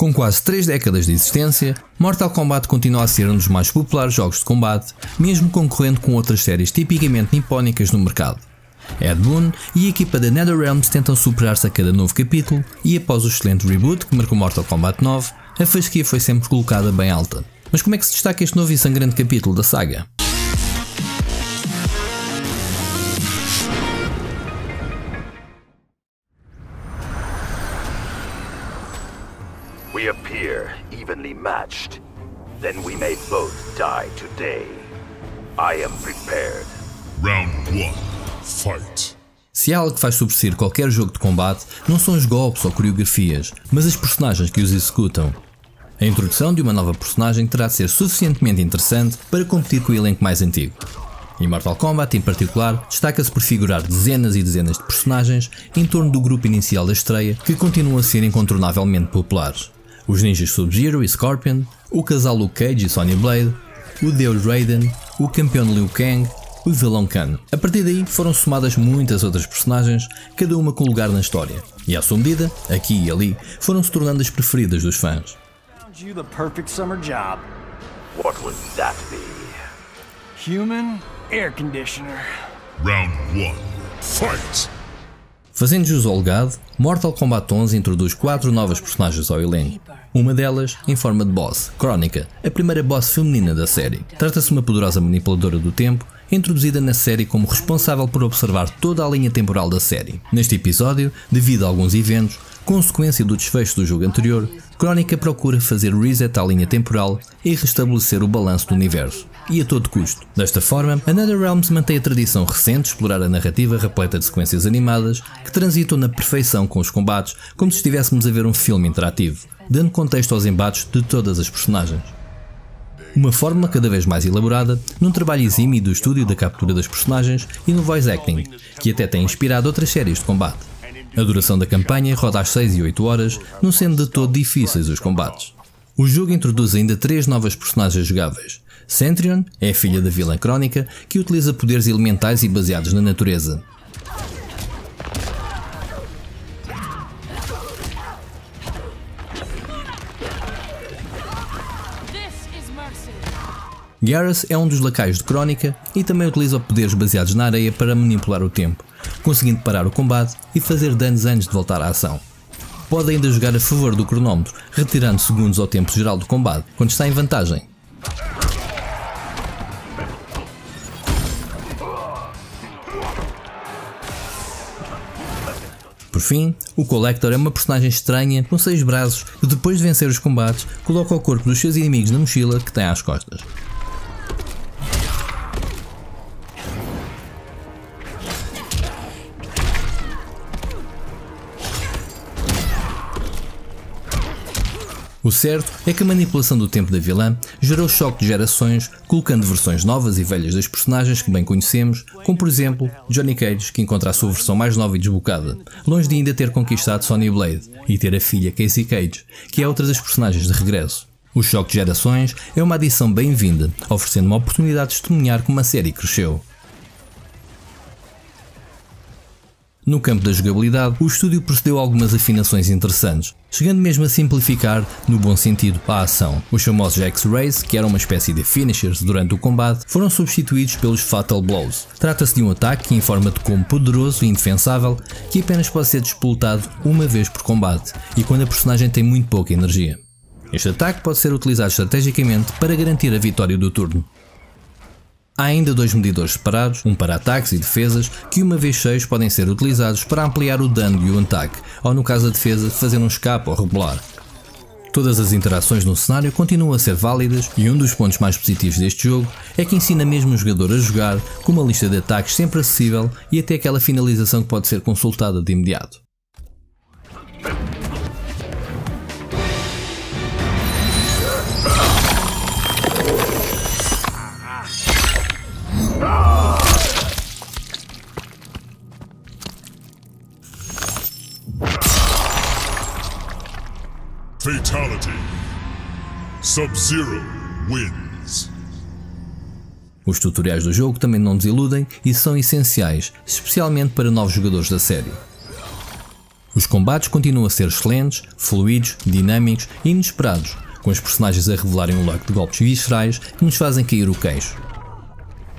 Com quase 3 décadas de existência, Mortal Kombat continua a ser um dos mais populares jogos de combate, mesmo concorrendo com outras séries tipicamente nipónicas no mercado. Ed Boon e a equipa da NetherRealms tentam superar-se a cada novo capítulo, e após o excelente reboot que marcou Mortal Kombat 9, a fasquia foi sempre colocada bem alta. Mas como é que se destaca este novo e sangrante capítulo da saga? Matched. Then we may both die today. I am prepared. Round 1. Fight. Se há algo que faz sobressair qualquer jogo de combate, não são os golpes ou coreografias, mas as personagens que os executam. A introdução de uma nova personagem terá de ser suficientemente interessante para competir com o elenco mais antigo. Em Mortal Kombat, em particular, destaca-se por figurar dezenas e dezenas de personagens em torno do grupo inicial da estreia que continuam a ser incontornavelmente populares os ninjas Sub-Zero e Scorpion, o casal Luke Cage e Sonya Blade, o deus Raiden, o campeão Liu Kang, o vilão Khan. A partir daí foram somadas muitas outras personagens, cada uma com lugar na história, e à sua medida, aqui e ali, foram se tornando as preferidas dos fãs. Human air conditioner. Round 1. Fight! Fazendo jus ao legado, Mortal Kombat 11 introduz quatro novas personagens ao elenco. Uma delas em forma de boss, Crónica, a primeira boss feminina da série. Trata-se de uma poderosa manipuladora do tempo, introduzida na série como responsável por observar toda a linha temporal da série. Neste episódio, devido a alguns eventos, consequência do desfecho do jogo anterior, Crónica procura fazer reset à linha temporal e restabelecer o balanço do universo e a todo custo. Desta forma, a NetherRealms mantém a tradição recente de explorar a narrativa repleta de sequências animadas que transitam na perfeição com os combates, como se estivéssemos a ver um filme interativo, dando contexto aos embates de todas as personagens. Uma fórmula cada vez mais elaborada, num trabalho exímio do estúdio da captura das personagens e no voice acting, que até tem inspirado outras séries de combate. A duração da campanha roda às 6 e 8 horas, não sendo de todo difíceis os combates. O jogo introduz ainda três novas personagens jogáveis, Centurion é a filha da vilã crónica que utiliza poderes elementais e baseados na natureza. Garrus é um dos lacaios de Crónica e também utiliza poderes baseados na areia para manipular o tempo, conseguindo parar o combate e fazer danos antes de voltar à ação. Pode ainda jogar a favor do cronómetro, retirando segundos ao tempo geral do combate, quando está em vantagem. Por fim, o Collector é uma personagem estranha com seis braços que, depois de vencer os combates, coloca o corpo dos seus inimigos na mochila que tem às costas. O certo é que a manipulação do tempo da vilã gerou choque de gerações, colocando versões novas e velhas das personagens que bem conhecemos, como por exemplo Johnny Cage, que encontra a sua versão mais nova e desbocada, longe de ainda ter conquistado Sonya Blade e ter a filha Casey Cage, que é outra das personagens de regresso. O choque de gerações é uma adição bem-vinda, oferecendo uma oportunidade de testemunhar como a série cresceu. No campo da jogabilidade, o estúdio procedeu a algumas afinações interessantes, chegando mesmo a simplificar, no bom sentido, a ação. Os famosos X-Rays, que eram uma espécie de finishers durante o combate, foram substituídos pelos Fatal Blows. Trata-se de um ataque em forma de combo poderoso e indefensável que apenas pode ser disputado uma vez por combate e quando a personagem tem muito pouca energia. Este ataque pode ser utilizado estrategicamente para garantir a vitória do turno. Há ainda dois medidores separados, um para ataques e defesas, que uma vez cheios podem ser utilizados para ampliar o dano e o ataque, ou no caso da defesa, fazer um escape ou regular. Todas as interações no cenário continuam a ser válidas e um dos pontos mais positivos deste jogo é que ensina mesmo o jogador a jogar com uma lista de ataques sempre acessível e até aquela finalização que pode ser consultada de imediato. Fatality. Sub-Zero wins. Os tutoriais do jogo também não desiludem e são essenciais, especialmente para novos jogadores da série. Os combates continuam a ser excelentes, fluidos, dinâmicos e inesperados, com os personagens a revelarem um leque de golpes viscerais que nos fazem cair o queixo.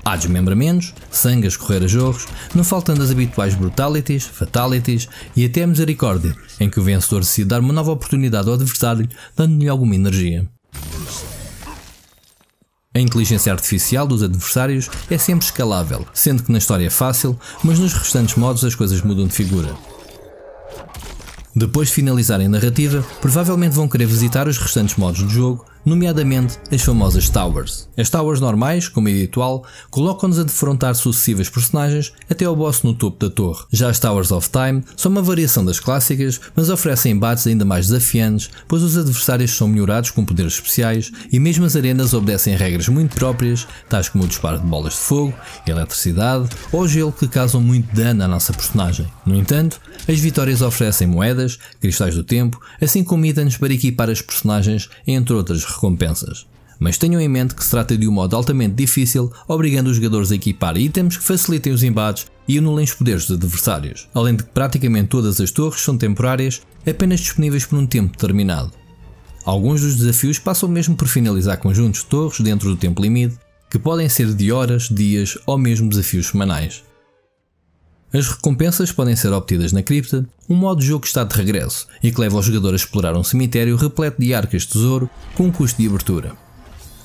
Há desmembramentos, sangue a escorrer a jorros, não faltando as habituais brutalities, fatalities e até a misericórdia, em que o vencedor decide dar uma nova oportunidade ao adversário, dando-lhe alguma energia. A inteligência artificial dos adversários é sempre escalável, sendo que na história é fácil, mas nos restantes modos as coisas mudam de figura. Depois de finalizarem a narrativa, provavelmente vão querer visitar os restantes modos do jogo, nomeadamente as famosas Towers. As Towers normais, como é habitual, colocam-nos a defrontar sucessivas personagens até ao boss no topo da torre. Já as Towers of Time são uma variação das clássicas, mas oferecem embates ainda mais desafiantes, pois os adversários são melhorados com poderes especiais e mesmo as arenas obedecem regras muito próprias, tais como o disparo de bolas de fogo, eletricidade ou gelo que causam muito dano à nossa personagem. No entanto, as vitórias oferecem moedas, cristais do tempo, assim como itens para equipar as personagens, entre outras recompensas. Mas tenham em mente que se trata de um modo altamente difícil, obrigando os jogadores a equipar itens que facilitem os embates e anulem os poderes dos adversários, além de que praticamente todas as torres são temporárias, apenas disponíveis por um tempo determinado. Alguns dos desafios passam mesmo por finalizar conjuntos de torres dentro do tempo limite, que podem ser de horas, dias ou mesmo desafios semanais. As recompensas podem ser obtidas na cripta, um modo de jogo que está de regresso e que leva o jogador a explorar um cemitério repleto de arcas de tesouro com um custo de abertura.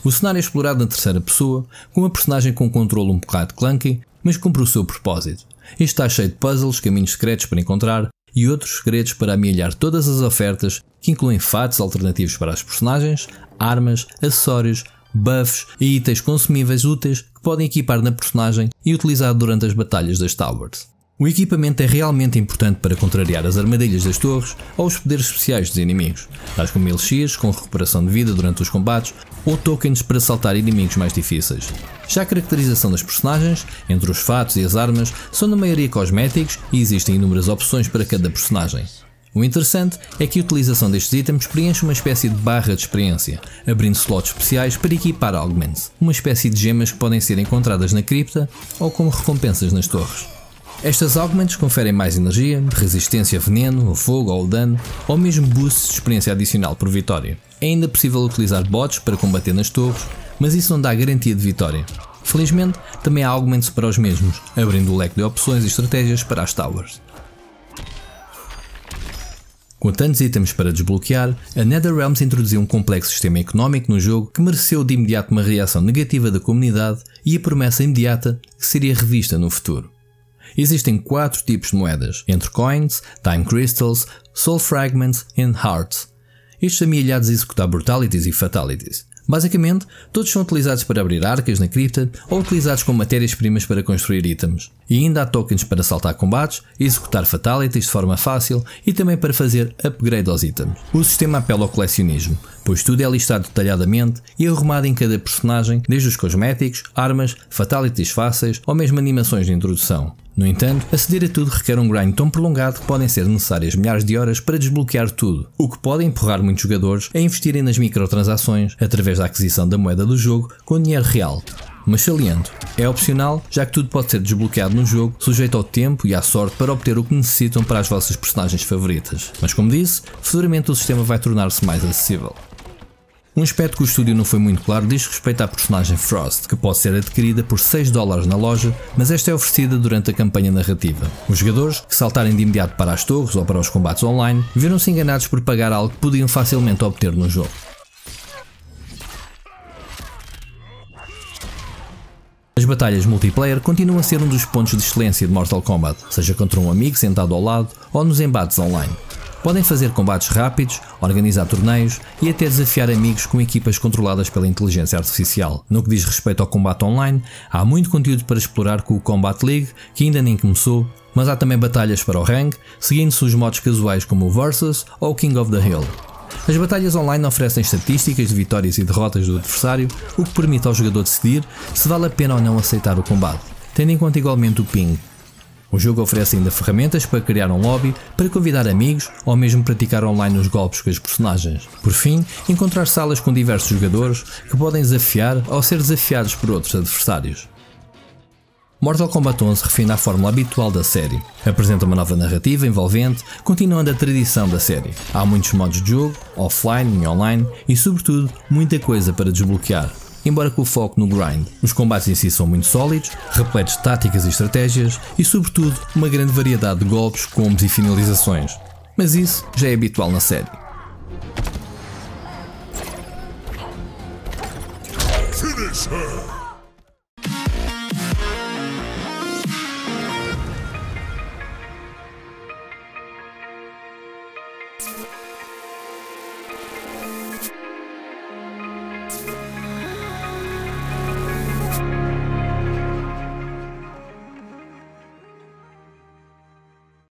O cenário é explorado na terceira pessoa, com uma personagem com um controle um bocado clunky, mas cumpre o seu propósito. Está cheio de puzzles, caminhos secretos para encontrar e outros segredos para amelhar todas as ofertas, que incluem fatos alternativos para as personagens, armas, acessórios, buffs e itens consumíveis úteis que podem equipar na personagem e utilizar durante as batalhas das Towers. O equipamento é realmente importante para contrariar as armadilhas das torres ou os poderes especiais dos inimigos, tais como elixirs com recuperação de vida durante os combates ou tokens para saltar inimigos mais difíceis. Já a caracterização das personagens, entre os fatos e as armas, são na maioria cosméticos e existem inúmeras opções para cada personagem. O interessante é que a utilização destes itens preenche uma espécie de barra de experiência, abrindo slots especiais para equipar augments, uma espécie de gemas que podem ser encontradas na cripta ou como recompensas nas torres. Estas augments conferem mais energia, resistência a veneno, ao fogo ou dano, ou mesmo boosts de experiência adicional por vitória. É ainda possível utilizar bots para combater nas torres, mas isso não dá garantia de vitória. Felizmente, também há augments para os mesmos, abrindo o leque de opções e estratégias para as towers. Com tantos itens para desbloquear, a NetherRealms introduziu um complexo sistema económico no jogo que mereceu de imediato uma reação negativa da comunidade e a promessa imediata que seria revista no futuro. Existem quatro tipos de moedas, entre coins, time crystals, soul fragments e hearts. Estes amealhados a executar brutalities e fatalities. Basicamente, todos são utilizados para abrir arcas na cripta ou utilizados como matérias-primas para construir itens. E ainda há tokens para saltar combates, executar fatalities de forma fácil e também para fazer upgrade aos itens. O sistema apela ao colecionismo, pois tudo é listado detalhadamente e arrumado em cada personagem, desde os cosméticos, armas, fatalities fáceis ou mesmo animações de introdução. No entanto, aceder a tudo requer um grind tão prolongado que podem ser necessárias milhares de horas para desbloquear tudo, o que pode empurrar muitos jogadores a investirem nas microtransações através da aquisição da moeda do jogo com dinheiro real. Mas saliento, é opcional, já que tudo pode ser desbloqueado no jogo, sujeito ao tempo e à sorte para obter o que necessitam para as vossas personagens favoritas. Mas como disse, futuramente o sistema vai tornar-se mais acessível. Um aspecto que o estúdio não foi muito claro diz respeito à personagem Frost, que pode ser adquirida por 6 dólares na loja, mas esta é oferecida durante a campanha narrativa. Os jogadores, que saltarem de imediato para as torres ou para os combates online, viram-se enganados por pagar algo que podiam facilmente obter no jogo. As batalhas multiplayer continuam a ser um dos pontos de excelência de Mortal Kombat, seja contra um amigo sentado ao lado ou nos embates online. Podem fazer combates rápidos, organizar torneios e até desafiar amigos com equipas controladas pela inteligência artificial. No que diz respeito ao combate online, há muito conteúdo para explorar com o Combat League, que ainda nem começou, mas há também batalhas para o rank, seguindo-se os modos casuais como o Versus ou King of the Hill. As batalhas online oferecem estatísticas de vitórias e derrotas do adversário, o que permite ao jogador decidir se vale a pena ou não aceitar o combate, tendo em conta igualmente o ping, o jogo oferece ainda ferramentas para criar um lobby, para convidar amigos ou mesmo praticar online os golpes com as personagens. Por fim, encontrar salas com diversos jogadores que podem desafiar ou ser desafiados por outros adversários. Mortal Kombat 11 refina a fórmula habitual da série. Apresenta uma nova narrativa envolvente, continuando a tradição da série. Há muitos modos de jogo, offline e online, e sobretudo, muita coisa para desbloquear. Embora com o foco no grind, os combates em si são muito sólidos, repletos de táticas e estratégias e, sobretudo, uma grande variedade de golpes, combos e finalizações. Mas isso já é habitual na série. Finish her!